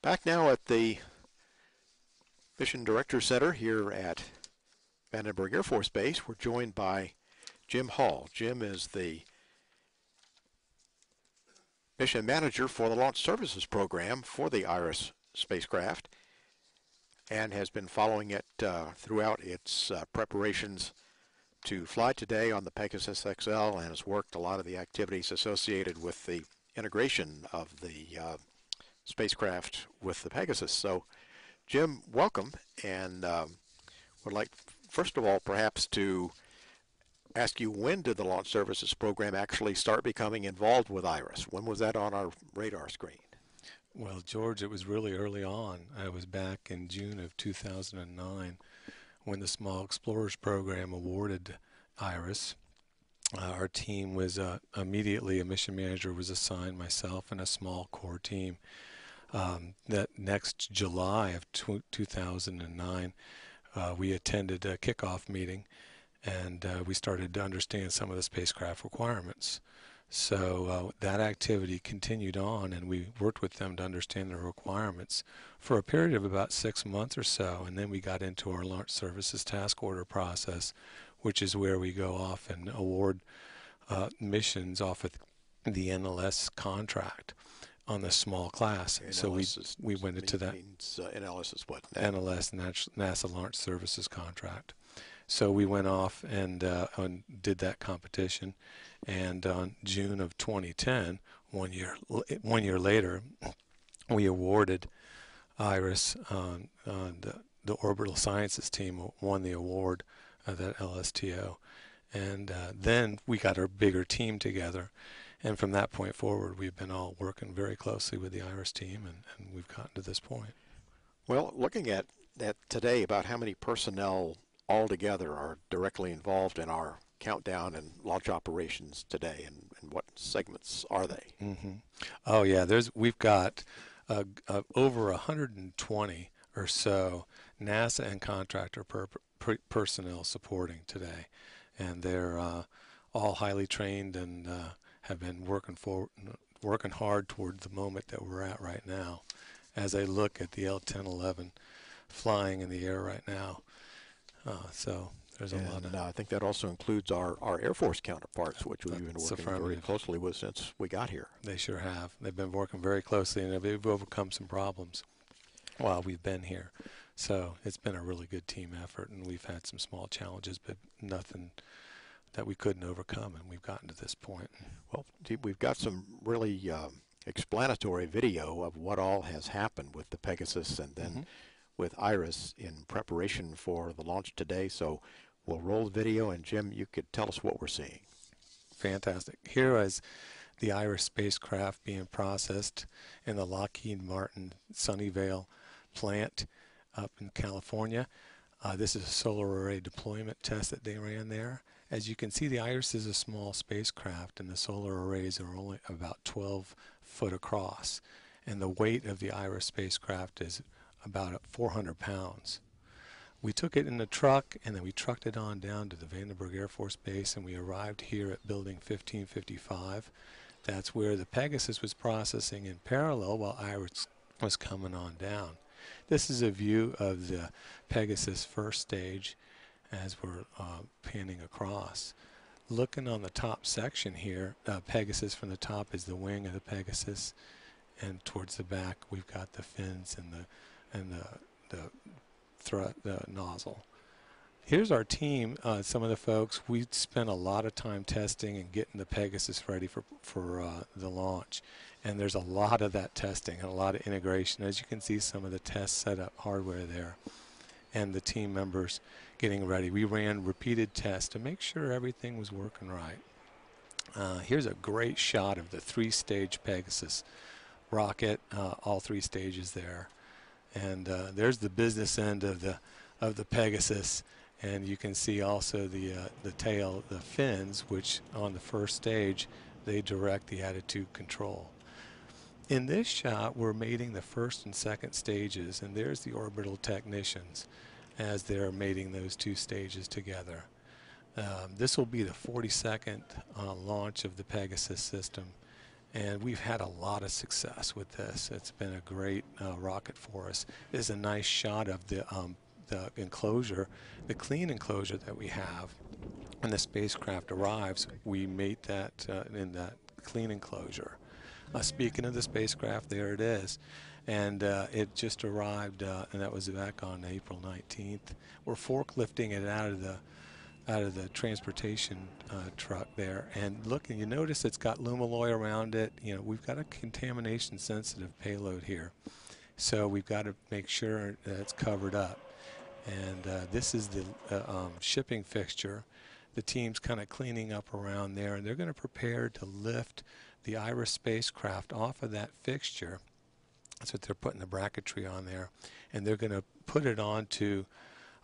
Back now at the Mission Director Center here at Vandenberg Air Force Base, we're joined by Jim Hall. Jim is the mission manager for the Launch Services Program for the IRIS spacecraft and has been following it uh, throughout its uh, preparations to fly today on the Pegasus XL and has worked a lot of the activities associated with the integration of the uh, spacecraft with the Pegasus. So, Jim, welcome, and um, would like, first of all, perhaps to ask you when did the Launch Services Program actually start becoming involved with IRIS? When was that on our radar screen? Well, George, it was really early on. I was back in June of 2009 when the Small Explorers Program awarded IRIS. Uh, our team was uh, immediately a mission manager was assigned myself and a small core team. Um, that next July of 2009, uh, we attended a kickoff meeting and uh, we started to understand some of the spacecraft requirements. So uh, that activity continued on, and we worked with them to understand their requirements for a period of about six months or so. And then we got into our launch services task order process, which is where we go off and award uh, missions off of the NLS contract on the small class. So we is- we went into that means, uh, NLS is what? NLS NASA Launch Services contract. So we went off and, uh, and did that competition, and on June of 2010, one year one year later, we awarded IRIS on, on the, the orbital sciences team won the award of that LSTO, and uh, then we got our bigger team together. And from that point forward, we've been all working very closely with the IRIS team, and, and we've gotten to this point. Well, looking at, at today about how many personnel altogether are directly involved in our countdown and launch operations today, and, and what segments are they? hmm Oh yeah, there's we've got uh, uh, over 120 or so NASA and contractor per, per, personnel supporting today, and they're uh, all highly trained and uh, have been working for working hard toward the moment that we're at right now. As I look at the L1011 flying in the air right now, uh, so there's a and, lot of uh, I think that also includes our, our Air Force counterparts, which we've been working very closely with since we got here. They sure have. They've been working very closely and they've overcome some problems while we've been here. So it's been a really good team effort, and we've had some small challenges, but nothing that we couldn't overcome, and we've gotten to this point. Well, we've got some really um, explanatory video of what all has happened with the Pegasus and then Mhm. with Iris in preparation for the launch today. So we'll roll the video, and Jim, you could tell us what we're seeing. Fantastic. Here is the Iris spacecraft being processed in the Lockheed Martin Sunnyvale plant up in California. Uh, this is a solar array deployment test that they ran there. As you can see, the Iris is a small spacecraft, and the solar arrays are only about 12 foot across. And the weight of the Iris spacecraft is about 400 pounds. We took it in the truck and then we trucked it on down to the Vandenberg Air Force Base and we arrived here at building 1555. That's where the Pegasus was processing in parallel while Iris was coming on down. This is a view of the Pegasus first stage as we're uh, panning across. Looking on the top section here, uh, Pegasus from the top is the wing of the Pegasus, and towards the back we've got the fins and the and the the thru- the nozzle. Here's our team. Uh, some of the folks we spent a lot of time testing and getting the Pegasus ready for for uh, the launch, and there's a lot of that testing and a lot of integration. As you can see, some of the test setup hardware there, and the team members getting ready. We ran repeated tests to make sure everything was working right. Uh, here's a great shot of the three-stage Pegasus rocket, uh, all three stages there, and uh, there's the business end of the of the Pegasus, and you can see also the uh, the tail, the fins, which on the first stage they direct the attitude control. In this shot, we're mating the first and second stages, and there's the orbital technicians as they're mating those two stages together. Um, this will be the 42nd uh, launch of the Pegasus system, and we've had a lot of success with this. It's been a great uh, rocket for us. This is a nice shot of the um, the enclosure, the clean enclosure that we have. When the spacecraft arrives, we mate that uh, in that clean enclosure. Uh, speaking of the spacecraft, there it is. And uh, it just arrived, uh, and that was back on April 19th. We're forklifting it out of the out of the transportation uh, truck there. And look, and you notice it's got Llumalloy around it. You know, we've got a contamination sensitive payload here. So we've got to make sure that it's covered up. And uh, this is the um, shipping fixture. The team's kind of cleaning up around there, and they're going to prepare to lift the IRIS spacecraft off of that fixture. That's what they're putting the bracketry on there. And they're going to put it onto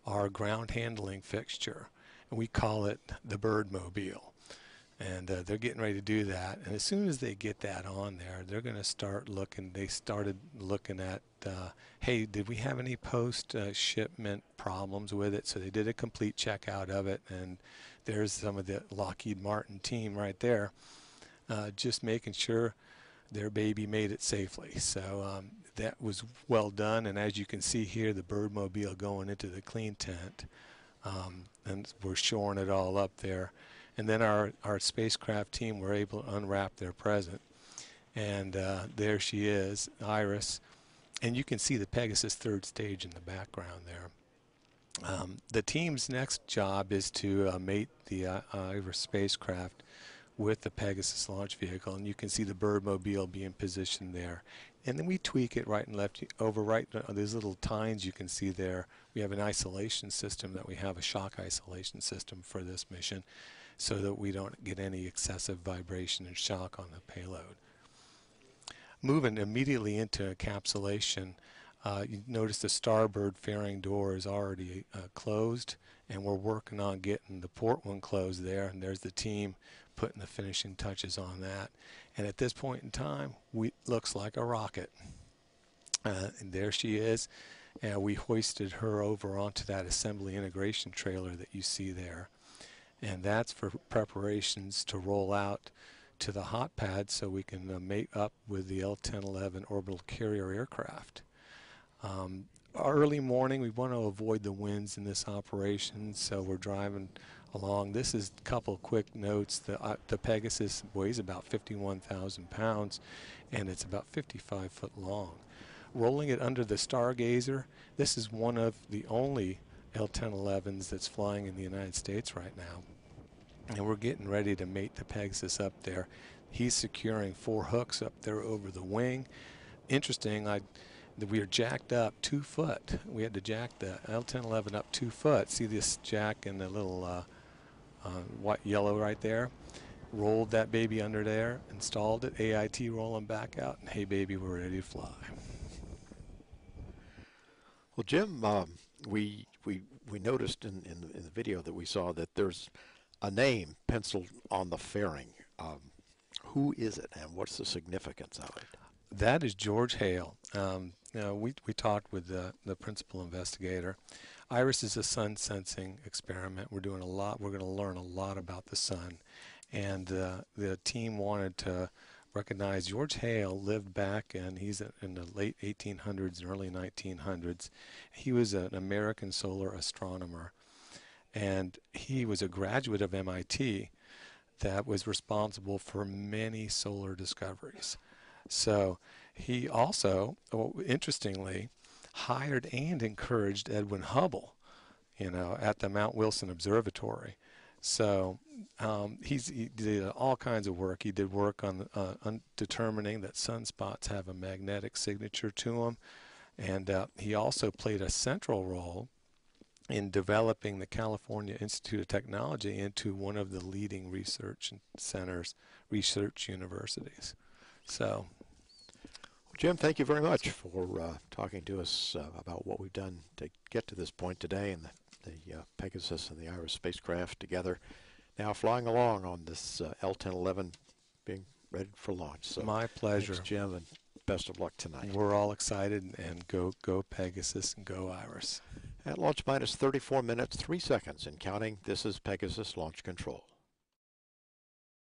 our ground handling fixture. And we call it the bird mobile and uh, they're getting ready to do that. And as soon as they get that on there they're going to start looking they started looking at uh, hey did we have any post uh, shipment problems with it? So they did a complete checkout of it. And there's some of the Lockheed Martin team right there uh, just making sure their baby made it safely so um, that was well done and as you can see here the bird mobile going into the clean tent um, and we're shoring it all up there. And then our, our spacecraft team were able to unwrap their present. And uh, there she is, Iris. And you can see the Pegasus third stage in the background there. Um, the team's next job is to uh, mate the uh, Iris spacecraft with the Pegasus launch vehicle, and you can see the bird mobile being positioned there. And then we tweak it right and left over right uh, these little tines you can see there. We have an isolation system that we have a shock isolation system for this mission so that we don't get any excessive vibration and shock on the payload. Moving immediately into encapsulation uh, you notice the starboard fairing door is already uh, closed and we're working on getting the port one closed there and there's the team putting the finishing touches on that. And at this point in time, we looks like a rocket. Uh, and there she is. And we hoisted her over onto that assembly integration trailer that you see there. And that's for preparations to roll out to the hot pad so we can uh, mate up with the L-1011 orbital carrier aircraft. Um, early morning, we want to avoid the winds in this operation, so we're driving along. This is a couple quick notes. The, uh, the Pegasus weighs about 51,000 pounds and it's about 55 foot long. Rolling it under the Stargazer, this is one of the only L-1011s that's flying in the United States right now. And we're getting ready to mate the Pegasus up there. He's securing four hooks up there over the wing. Interesting, I we are jacked up two foot. We had to jack the L-1011 up two foot. See this jack and the little uh, uh, white yellow right there. Rolled that baby under there, installed it, AIT rolling back out, and hey baby, we're ready to fly. Well, Jim, um, we we we noticed in, in, in the video that we saw that there's a name penciled on the fairing. Um, who is it, and what's the significance of it? That is George Hale. Um, you know, we we talked with the the principal investigator, IRIS is a sun sensing experiment. We're doing a lot. We're going to learn a lot about the sun. And uh, the team wanted to recognize George Hale lived back and he's in the late 1800s and early 1900s. He was an American solar astronomer and he was a graduate of MIT that was responsible for many solar discoveries. So he also, interestingly, hired and encouraged Edwin Hubble, you know, at the Mount Wilson Observatory. So um, he's, he did all kinds of work. He did work on, uh, on determining that sunspots have a magnetic signature to them. And uh, he also played a central role in developing the California Institute of Technology into one of the leading research centers, research universities. So Jim, thank you very much for uh, talking to us uh, about what we've done to get to this point today and the, the uh, Pegasus and the IRIS spacecraft together now flying along on this uh, L-1011 being ready for launch. So My pleasure. Thanks, Jim, and best of luck tonight. We're all excited and go, go Pegasus and go IRIS. At launch minus 34 minutes, 3 seconds and counting, this is Pegasus Launch Control.